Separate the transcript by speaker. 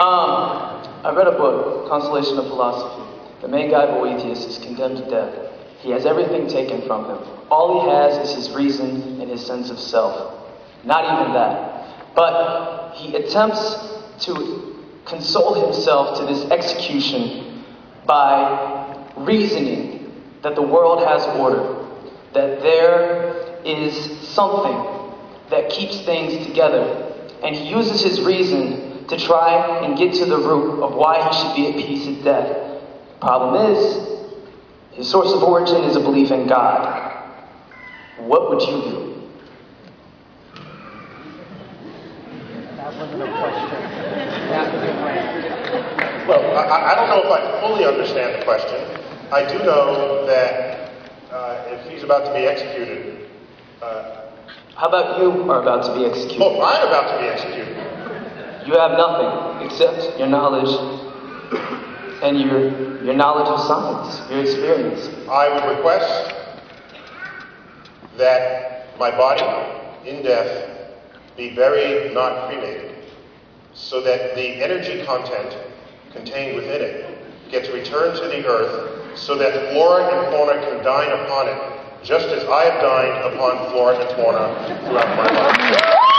Speaker 1: Um, I read a book, Consolation of Philosophy. The main guy, Boethius, is condemned to death. He has everything taken from him. All he has is his reason and his sense of self. Not even that. But he attempts to console himself to this execution by reasoning that the world has order, that there is something that keeps things together. And he uses his reason to try and get to the root of why he should be at peace at death. Problem is, his source of origin is a belief in God. What would you do?
Speaker 2: That wasn't a question. That was a rant.
Speaker 3: Well, I, I don't know if I fully understand the question. I do know that uh, if he's about to be executed, uh,
Speaker 1: How about you are about to be executed?
Speaker 3: oh, I'm about to be executed.
Speaker 1: You have nothing except your knowledge and your, your knowledge of science, your experience.
Speaker 3: I would request that my body in death be buried, not cremated, so that the energy content contained within it gets returned to the earth so that flora and fauna can dine upon it, just as I have dined upon flora and fauna throughout my life.